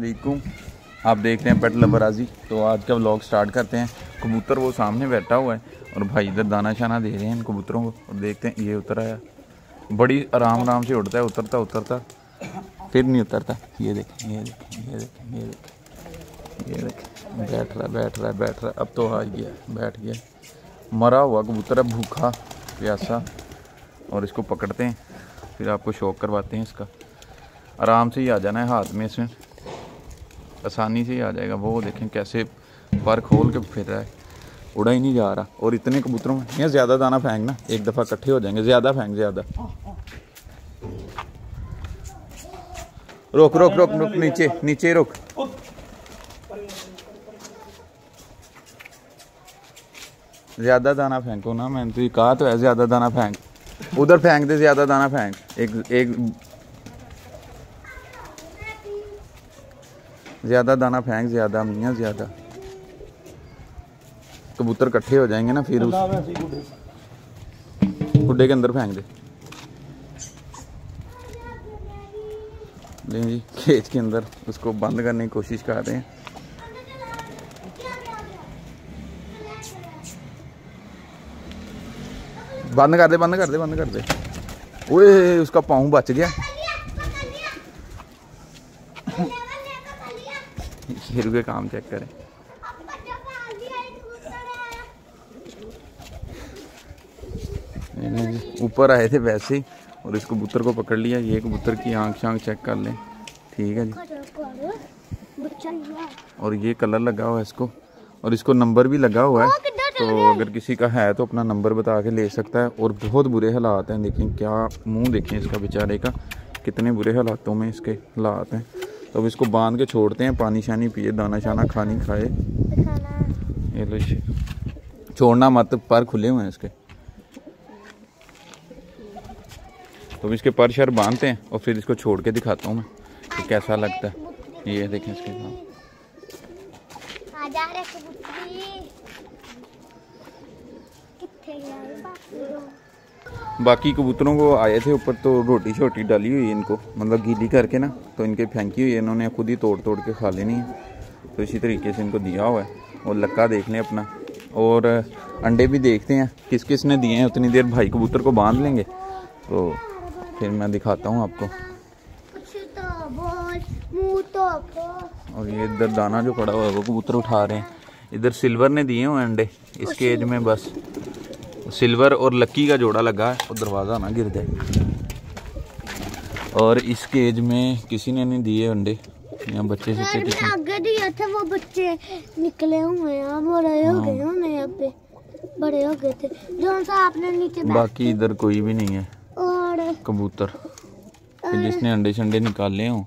असलकुम आप देख रहे हैं पेट लबराजी तो आज का व्लॉग स्टार्ट करते हैं। कबूतर वो सामने बैठा हुआ है और भाई इधर दाना शाना दे रहे हैं इन कबूतरों को। और देखते हैं, ये उतर आया। बड़ी आराम आराम से उड़ता है, उतरता उतरता। फिर नहीं उतरता। ये देखें ये देखें ये देखें ये देखें ये देखें। बैठ रहा बैठ रहा बैठ रहा। अब तो आ गया, बैठ गया। मरा हुआ कबूतर है, भूखा, प्यासा। और इसको पकड़ते हैं। फिर आपको शौक करवाते हैं इसका। आराम से ही आ जाना है हाथ में इसमें। आसानी से ही आ जाएगा। वो देखें कैसे पर खोल के फिर रहा है। उड़ा ही नहीं जा रहा। और इतने कबूतरों में यहाँ ज़्यादा दाना फेंक ना। एक दफ़ा इकट्ठे हो जाएँगे, ज़्यादा फेंक, ज़्यादा। रोक रोक रोक रोक, नीचे नीचे रोक। ज़्यादा दाना फेंको ना मैंने तो कहा तो है, ज़्यादा दाना फेंक। उधर फेंक दे, ज़्यादा दाना फेंक। एक एक ज़्यादा दाना फेंक ज़्यादा मियाँ ज़्यादा। कबूतर इकट्ठे हो जाएँगे ना फिर उस गुड्डे के अंदर फेंक दे। लें जी केज के अंदर उसको बंद करने की कोशिश कर रहे हैं। बंद कर दे बंद कर दे बंद कर दे। ओए उसका पाँव बच गया। ये रुके काम चेक करें। ऊपर आए थे वैसे ही और इस कबूतर को पकड़ लिया। ये कबूतर की आँख शांख चेक कर लें। ठीक है जी। और ये कलर लगा हुआ है इसको और इसको नंबर भी लगा हुआ है। तो अगर किसी का है तो अपना नंबर बता के ले सकता है। और बहुत बुरे हालात हैं देखें क्या मुँह देखें इसका बेचारे का। कितने बुरे हालातों में इसके हालात हैं। तो अब इसको बाँध के छोड़ते हैं पानी शानी पिए दाना शाना खानी खाए। ये लो छोड़ना मत पर खुले हुए हैं इसके। तो इसके पर शर बांधते हैं और फिर इसको छोड़ के दिखाता हूँ मैं कि कैसा लगता है। ये देखें इसके साथ। बाकी कबूतरों को आए थे ऊपर तो रोटी शोटी डाली हुई है इनको। मतलब गीली करके ना तो इनके फेंकी हुई है। इन्होंने खुद ही तोड़ तोड़ के खा लेनी है। तो इसी तरीके से इनको दिया हुआ है। और लक्का देख लें अपना। और अंडे भी देखते हैं किस किस ने दिए हैं। उतनी देर भाई कबूतर को बाँध लेंगे। तो फिर मैं दिखाता हूँ आपको। और ये इधर दाना जो पड़ा हुआ है वो कबूतर उठा रहे हैं। इधर सिल्वर ने दिए हुए अंडे इसके एज में। बस। सिल्वर और लक्की का जोड़ा लगा है और दरवाज़ा ना गिर जाए। और इस केज में किसी ने नहीं दिए अंडे। यहाँ बच्चे से आगे दिए थे वो बच्चे निकले हुए हैं बड़े हो गए होने यहाँ पे। बड़े हो गए थे। जो सा आपने नीचे बाकी इधर कोई भी नहीं है। और कबूतर। जिसने अंडे शंडे निकाले हों।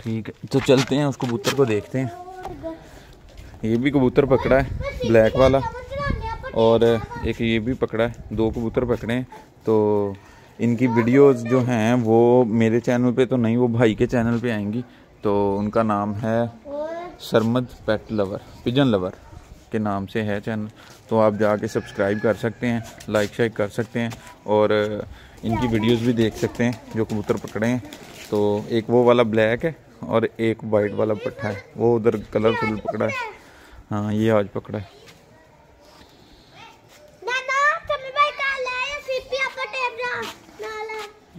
ठीक है तो चलते हैं उस कबूतर को देखते हैं। ये भी कबूतर पकड़ा है ब्लैक वाला। और एक ये भी पकड़ा है, दो कबूतर पकड़े हैं। तो इनकी वीडियोस जो हैं, वो मेरे चैनल पे तो नहीं, वो भाई के चैनल पे आएँगी। तो उनका नाम है Sarmad pet lover, pigeon lover के नाम से है चैनल। तो आप जाके सब्सक्राइब कर सकते हैं, लाइक शाइक कर सकते हैं और इनकी वीडियोस भी देख सकते हैं, जो कबूतर पकड़े हैं। तो एक वो वाला ब्लैक है और एक वाइट वाला पट्टा है, वो उधर कलरफुल पकड़ा है। हाँ ये आज पकड़ा है।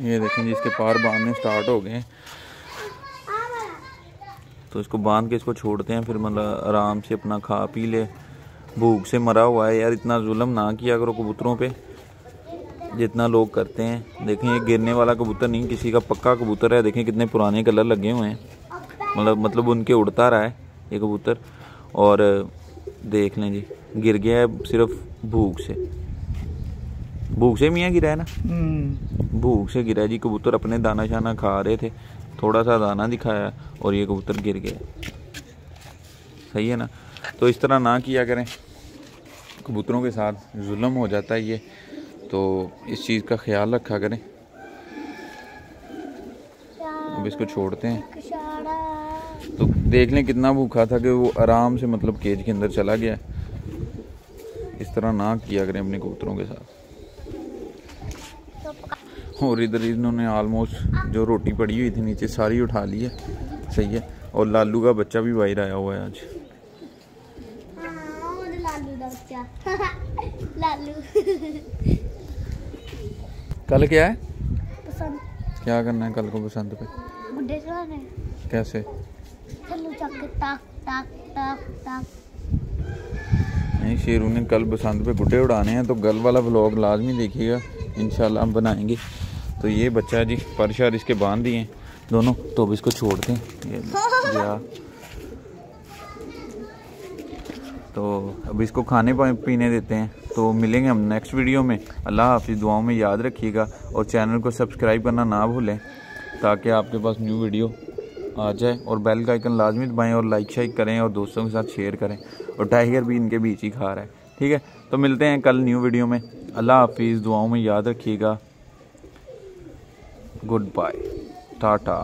ये देखें जी, इसके पार बांधने स्टार्ट हो गए तो इसको बाँध के इसको छोड़ते हैं, फिर मतलब आराम से अपना खा पी ले। भूख से मरा हुआ है यार, इतना जुल्म ना किया करो कबूतरों पे, जितना लोग करते हैं। देखें, ये गिरने वाला कबूतर नहीं, किसी का पक्का कबूतर है। देखें, कितने पुराने कलर लगे हुए हैं। मतलब मतलब उनके उड़ता रहा है ये कबूतर। और देख लें जी, गिर गया है सिर्फ़ भूख से। भूख से मियाँ गिरा है ना? भूख से गिरा जी कबूतर अपने दाना शाना खा रहे थे थोड़ा सा दाना दिखाया और ये कबूतर गिर गया। सही है ना? तो इस तरह ना किया करें। कबूतरों के साथ जुल्म हो जाता है ये। तो इस चीज़ का ख्याल रखा करें। अब इसको छोड़ते हैं। तो देख लें कितना भूखा था कि वो आराम से मतलब केज के अंदर चला गया। इस तरह ना किया करें अपने कबूतरों के साथ। और इधर इन्होंने ऑलमोस्ट जो रोटी पड़ी हुई थी नीचे सारी उठा ली है। सही है। और लालू का बच्चा भी बाहर आया हुआ है आज। हाँ, लालू का बच्चा। लालू। कल क्या है? पसंद क्या करना है कल को बसंत पे? कैसे? चलो चक टाक टाक टाक टाक। नहीं शेरू ने कल बसंत पे गुड्डे उड़ाने हैं तो गल वाला व्लॉग लाजमी देखिएगा। इंशाल्लाह हम बनाएँगे। तो ये बच्चा जी परशार इसके बाँध दिए दोनों तो अब इसको छोड़ते हैं। ये तो अब इसको खाने पीने देते हैं। तो मिलेंगे हम नेक्स्ट वीडियो में। अल्लाह हाफिज़ दुआओं में याद रखिएगा और चैनल को सब्सक्राइब करना ना भूलें ताकि आपके पास न्यू वीडियो आ जाए और बेल का आइकन लाजमी दबाएँ और लाइक शाइक करें और दोस्तों के साथ शेयर करें। और टाइगर भी इनके बीच ही खा रहा है। ठीक है? तो मिलते हैं कल न्यू वीडियो में। अल्लाह हाफिज़ दुआओं में याद रखिएगा। Good bye Tata